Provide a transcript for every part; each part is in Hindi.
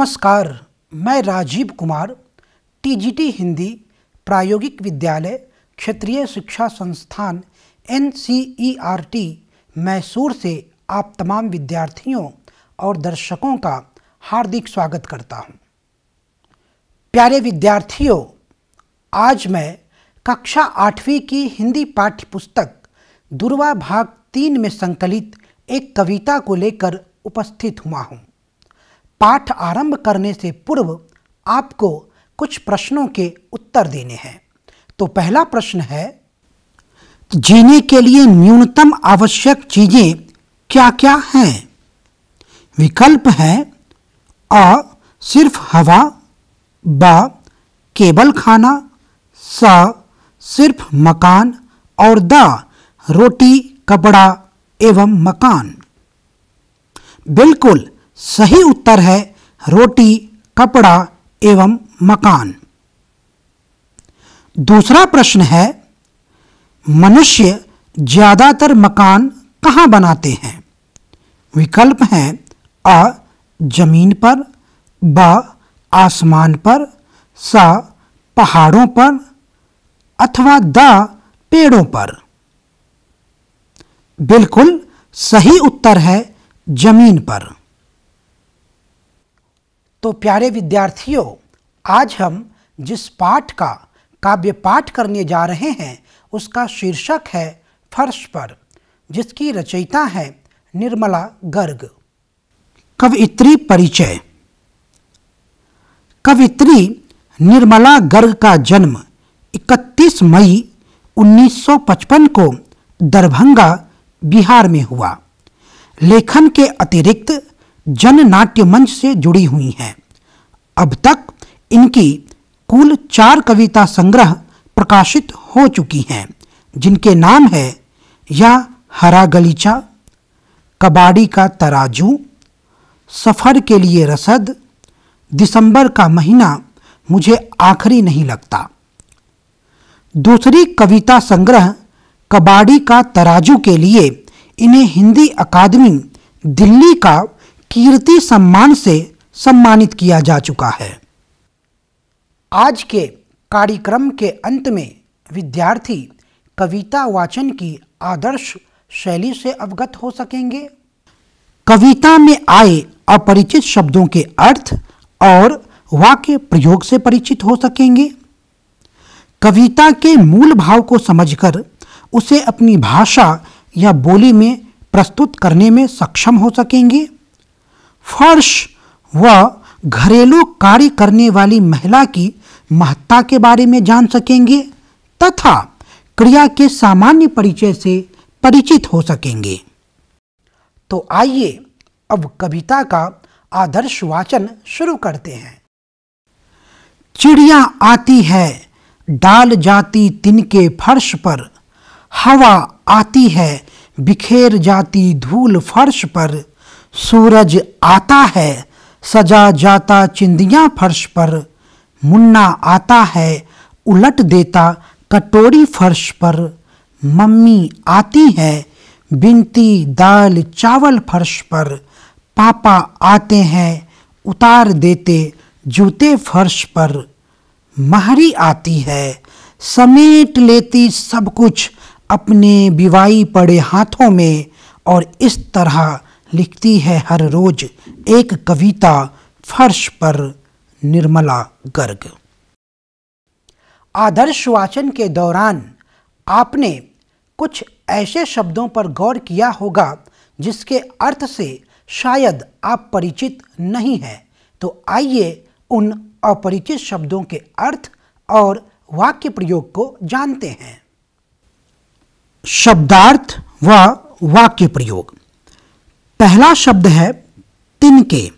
नमस्कार, मैं राजीव कुमार, टीजीटी हिंदी प्रायोगिक विद्यालय, क्षेत्रीय शिक्षा संस्थान, एनसीईआरटी, मैसूर से आप तमाम विद्यार्थियों और दर्शकों का हार्दिक स्वागत करता हूँ। प्यारे विद्यार्थियों, आज मैं कक्षा आठवीं की हिंदी पाठ्य पुस्तक दुर्वा भाग तीन में संकलित एक कविता को लेकर उपस्थित हुआ हूँ। पाठ आरंभ करने से पूर्व आपको कुछ प्रश्नों के उत्तर देने हैं। तो पहला प्रश्न है, जीने के लिए न्यूनतम आवश्यक चीज़ें क्या क्या हैं? विकल्प है अ सिर्फ़ हवा, ब केवल खाना, स, सिर्फ़ मकान, और द, रोटी, कपड़ा एवं मकान। बिल्कुल सही उत्तर है रोटी, कपड़ा एवं मकान। दूसरा प्रश्न है, मनुष्य ज़्यादातर मकान कहाँ बनाते हैं? विकल्प हैं अ ज़मीन पर, ब, आसमान पर, स, पहाड़ों पर, अथवा द, पेड़ों पर। बिल्कुल सही उत्तर है ज़मीन पर। तो प्यारे विद्यार्थियों, आज हम जिस पाठ का काव्य पाठ करने जा रहे हैं, उसका शीर्षक है फर्श पर, जिसकी रचयिता है निर्मला गर्ग। कवित्री परिचय। कवित्री निर्मला गर्ग का जन्म 31 मई 1955 को दरभंगा, बिहार में हुआ। लेखन के अतिरिक्त जन नाट्य मंच से जुड़ी हुई हैं। अब तक इनकी कुल चार कविता संग्रह प्रकाशित हो चुकी हैं, जिनके नाम है या हरा गलीचा, कबाड़ी का तराजू, सफ़र के लिए रसद, दिसंबर का महीना मुझे आखिरी नहीं लगता। दूसरी कविता संग्रह कबाड़ी का तराजू के लिए इन्हें हिंदी अकादमी दिल्ली का कीर्ति सम्मान से सम्मानित किया जा चुका है। आज के कार्यक्रम के अंत में विद्यार्थी कविता वाचन की आदर्श शैली से अवगत हो सकेंगे। कविता में आए अपरिचित शब्दों के अर्थ और वाक्य प्रयोग से परिचित हो सकेंगे। कविता के मूल भाव को समझकर उसे अपनी भाषा या बोली में प्रस्तुत करने में सक्षम हो सकेंगे। फर्श व घरेलू कार्य करने वाली महिला की महत्ता के बारे में जान सकेंगे तथा क्रिया के सामान्य परिचय से परिचित हो सकेंगे। तो आइए अब कविता का आदर्श वाचन शुरू करते हैं। चिड़िया आती है, डाल जाती तिनके फर्श पर। हवा आती है, बिखेर जाती धूल फर्श पर। सूरज आता है, सजा जाता चिंदियाँ फर्श पर, मुन्ना आता है, उलट देता कटोरी फर्श पर, मम्मी आती है, बिनती दाल चावल फर्श पर, पापा आते हैं, उतार देते जूते फर्श पर, महरी आती है, समेट लेती सब कुछ अपने बिवाई पड़े हाथों में, और इस तरह लिखती है हर रोज एक कविता फर्श पर निर्मला गर्ग। आदर्श वाचन के दौरान आपने कुछ ऐसे शब्दों पर गौर किया होगा जिसके अर्थ से शायद आप परिचित नहीं हैं। तो आइए उन अपरिचित शब्दों के अर्थ और वाक्य प्रयोग को जानते हैं। शब्दार्थ व वा वाक्य प्रयोग। पहला शब्द है तिनके,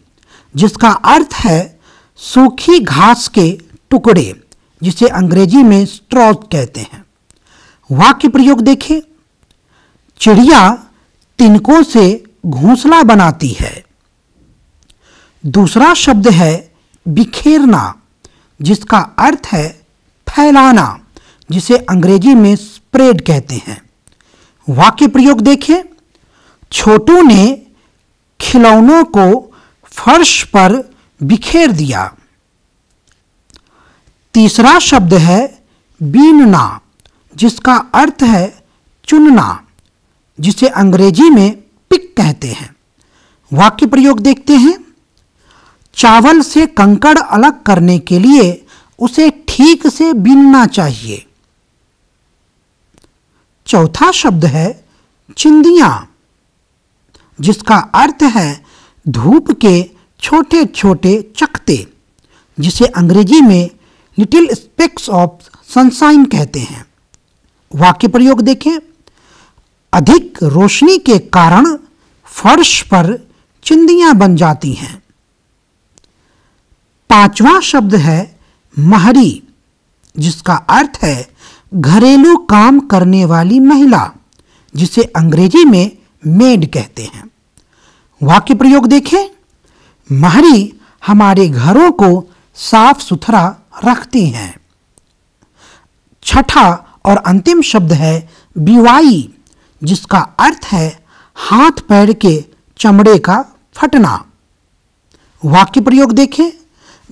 जिसका अर्थ है सूखी घास के टुकड़े, जिसे अंग्रेज़ी में स्ट्रॉ कहते हैं। वाक्य प्रयोग देखें चिड़िया तिनकों से घोंसला बनाती है। दूसरा शब्द है बिखेरना, जिसका अर्थ है फैलाना, जिसे अंग्रेज़ी में स्प्रेड कहते हैं। वाक्य प्रयोग देखें छोटू ने खिलौनों को फर्श पर बिखेर दिया। तीसरा शब्द है बीनना, जिसका अर्थ है चुनना, जिसे अंग्रेज़ी में पिक कहते हैं। वाक्य प्रयोग देखते हैं। चावल से कंकड़ अलग करने के लिए उसे ठीक से बीनना चाहिए। चौथा शब्द है चिंदियाँ जिसका अर्थ है धूप के छोटे छोटे चकते, जिसे अंग्रेज़ी में लिटिल स्पेक्स ऑफ़ सनसाइन कहते हैं। वाक्य प्रयोग देखें। अधिक रोशनी के कारण फर्श पर चिंदियाँ बन जाती हैं। पांचवा शब्द है महरी, जिसका अर्थ है घरेलू काम करने वाली महिला, जिसे अंग्रेज़ी में मेड कहते हैं। वाक्य प्रयोग देखें। महरी हमारे घरों को साफ़ सुथरा रखती हैं। छठा और अंतिम शब्द है बिवाई, जिसका अर्थ है हाथ पैर के चमड़े का फटना। वाक्य प्रयोग देखें।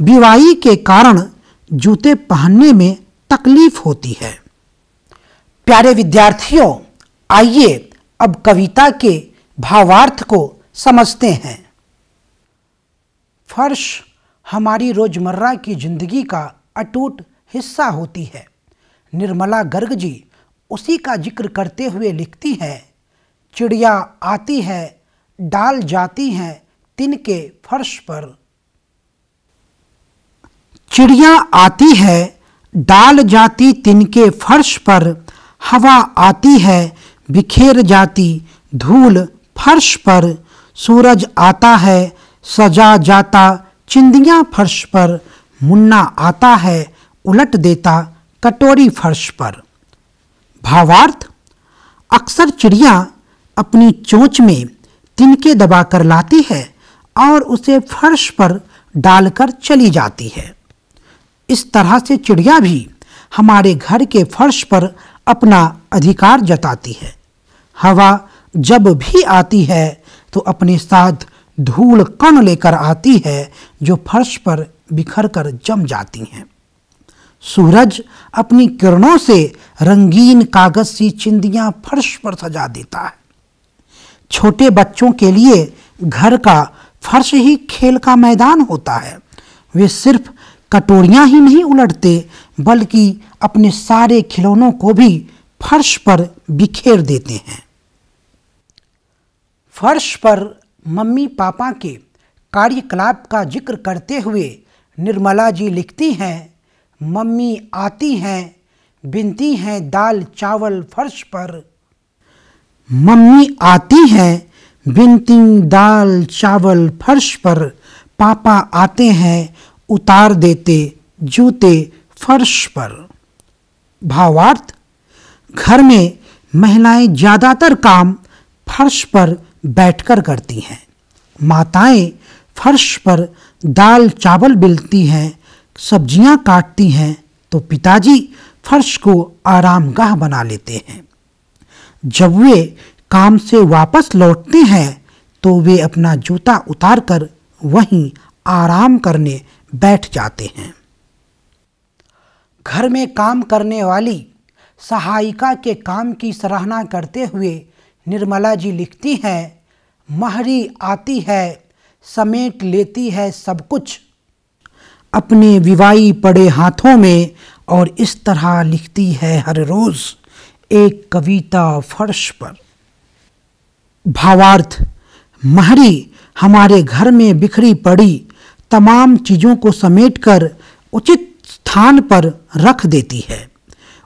बिवाई के कारण जूते पहनने में तकलीफ़ होती है। प्यारे विद्यार्थियों, आइए अब कविता के भावार्थ को समझते हैं। फर्श हमारी रोज़मर्रा की ज़िंदगी का अटूट हिस्सा होती है। निर्मला गर्ग जी उसी का ज़िक्र करते हुए लिखती हैं, चिड़िया आती है, डाल जाती हैं तिनके फर्श पर। चिड़िया आती है, डाल जाती तिनके फर्श पर, हवा आती है, बिखेर जाती धूल फर्श पर सूरज आता है, सजा जाता, चिंदियाँ फर्श पर, मुन्ना आता है, उलट देता, कटोरी फर्श पर। भावार्थ, अक्सर चिड़िया अपनी चोंच में तिनके दबाकर लाती है और उसे फर्श पर डालकर चली जाती है। इस तरह से चिड़िया भी हमारे घर के फर्श पर अपना अधिकार जताती है। हवा जब भी आती है तो अपने साथ धूल कण लेकर आती है, जो फर्श पर बिखर कर जम जाती हैं। सूरज अपनी किरणों से रंगीन कागज़ सी चिंदियाँ फर्श पर सजा देता है। छोटे बच्चों के लिए घर का फर्श ही खेल का मैदान होता है। वे सिर्फ़ कटोरियाँ ही नहीं उलटते, बल्कि अपने सारे खिलौनों को भी फर्श पर बिखेर देते हैं। फर्श पर मम्मी पापा के कार्यकलाप का ज़िक्र करते हुए निर्मला जी लिखती हैं, मम्मी आती हैं, बिनती हैं दाल चावल फर्श पर। मम्मी आती हैं, बिनती दाल चावल फर्श पर, पापा आते हैं, उतार देते, जूते फर्श पर। भावार्थ, घर में महिलाएँ ज़्यादातर काम फर्श पर बैठकर करती हैं। माताएँ फर्श पर दाल चावल बिलती हैं, सब्ज़ियाँ काटती हैं तो पिताजी फर्श को आरामगाह बना लेते हैं। जब वे काम से वापस लौटते हैं तो वे अपना जूता उतारकर वहीं आराम करने बैठ जाते हैं। घर में काम करने वाली सहायिका के काम की सराहना करते हुए निर्मला जी लिखती हैं, महरी आती है, समेट लेती है सब कुछ। अपने विवाही पड़े हाथों में और इस तरह लिखती है हर रोज़ एक कविता फर्श पर। भावार्थ, महरी हमारे घर में बिखरी पड़ी तमाम चीज़ों को समेटकर उचित स्थान पर रख देती है।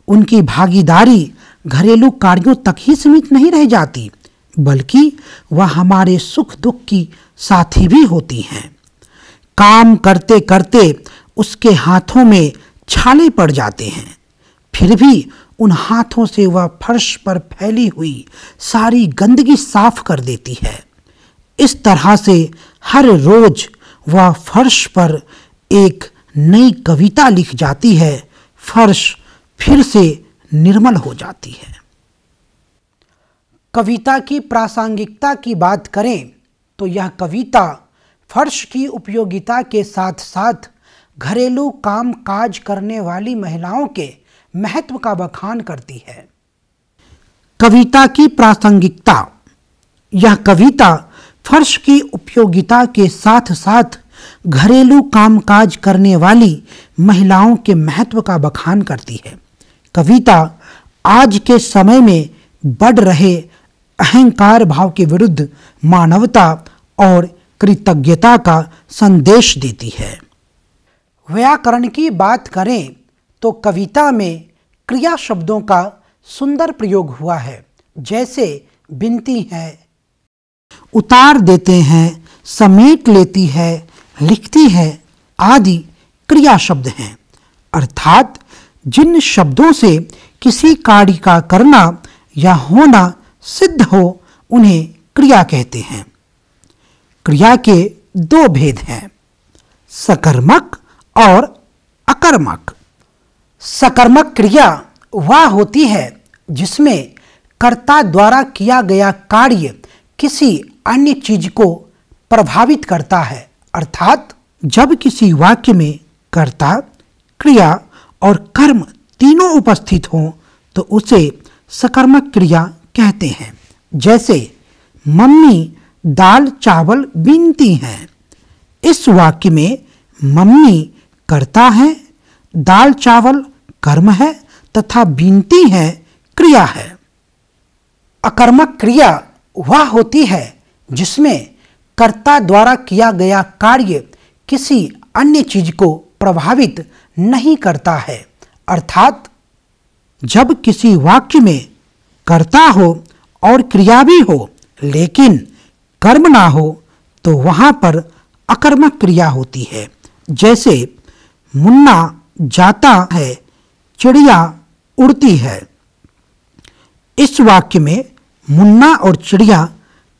उनकी भागीदारी घरेलू कार्यों तक ही सीमित नहीं रह जाती, बल्कि वह हमारे सुख दुख की साथी भी होती हैं। काम करते करते उसके हाथों में छाले पड़ जाते हैं। फिर भी उन हाथों से वह फर्श पर फैली हुई सारी गंदगी साफ़ कर देती है। इस तरह से हर रोज वह फर्श पर एक नई कविता लिख जाती है। फर्श फिर से निर्मल हो जाती है। कविता की प्रासंगिकता की बात करें तो यह कविता फर्श की उपयोगिता के साथ साथ घरेलू काम काज करने वाली महिलाओं के महत्व का बखान करती है। कविता की प्रासंगिकता, यह कविता फर्श की उपयोगिता के साथ साथ घरेलू कामकाज करने वाली महिलाओं के महत्व का बखान करती है। कविता आज के समय में बढ़ रहे अहंकार भाव के विरुद्ध मानवता और कृतज्ञता का संदेश देती है। व्याकरण की बात करें तो कविता में क्रिया शब्दों का सुंदर प्रयोग हुआ है, जैसे बिनती है, उतार देते हैं, समेट लेती है, लिखती है आदि क्रिया शब्द हैं। अर्थात जिन शब्दों से किसी कार्य का करना या होना सिद्ध हो, उन्हें क्रिया कहते हैं। क्रिया के दो भेद हैं, सकर्मक और अकर्मक। सकर्मक क्रिया वह होती है जिसमें कर्ता द्वारा किया गया कार्य किसी अन्य चीज़ को प्रभावित करता है, अर्थात जब किसी वाक्य में कर्ता क्रिया और कर्म तीनों उपस्थित हों तो उसे सकर्मक क्रिया कहते हैं। जैसे, मम्मी दाल चावल बीनती हैं। इस वाक्य में मम्मी करता है, दाल चावल कर्म है तथा बीनती है क्रिया है। अकर्मक क्रिया वह होती है जिसमें कर्ता द्वारा किया गया कार्य किसी अन्य चीज़ को प्रभावित नहीं करता है। अर्थात, जब किसी वाक्य में कर्ता हो और क्रिया भी हो, लेकिन कर्म ना हो तो वहाँ पर अकर्मक क्रिया होती है। जैसे, मुन्ना जाता है, चिड़िया उड़ती है। इस वाक्य में मुन्ना और चिड़िया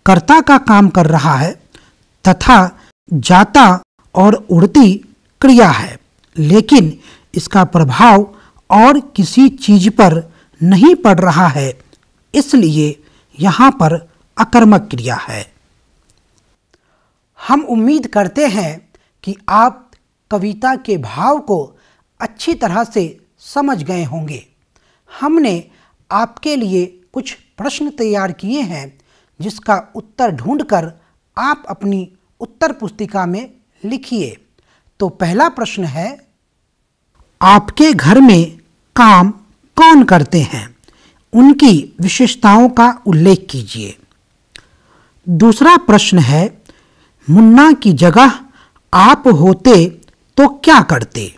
कर्ता का काम कर रहा है, तथा जाता और उड़ती क्रिया है। लेकिन इसका प्रभाव और किसी चीज़ पर नहीं पड़ रहा है। इसलिए यहाँ पर अकर्मक क्रिया है। हम उम्मीद करते हैं कि आप कविता के भाव को अच्छी तरह से समझ गए होंगे। हमने आपके लिए कुछ प्रश्न तैयार किए हैं, जिसका उत्तर ढूंढकर आप अपनी उत्तर पुस्तिका में लिखिए। तो पहला प्रश्न है आपके घर में काम कौन करते हैं? उनकी विशेषताओं का उल्लेख कीजिए। दूसरा प्रश्न है, मुन्ना की जगह आप होते तो क्या करते?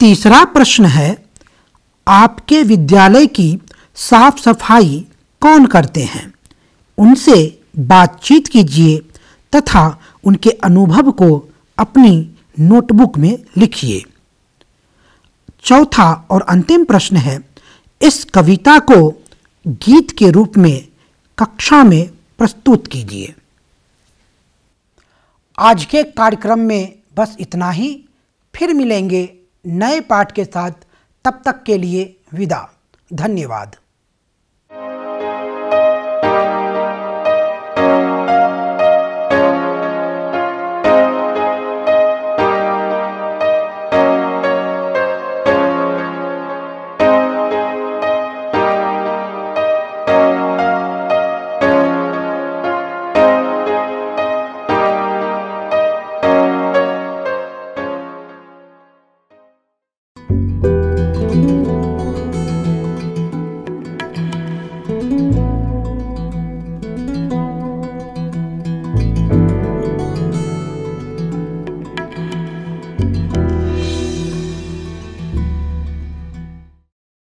तीसरा प्रश्न है, आपके विद्यालय की साफ़ सफ़ाई कौन करते हैं? उनसे बातचीत कीजिए तथा उनके अनुभव को अपनी नोटबुक में लिखिए। चौथा और अंतिम प्रश्न है, इस कविता को गीत के रूप में, कक्षा में प्रस्तुत कीजिए। आज के कार्यक्रम में बस इतना ही, फिर मिलेंगे नए पाठ के साथ, तब तक के लिए विदा, धन्यवाद।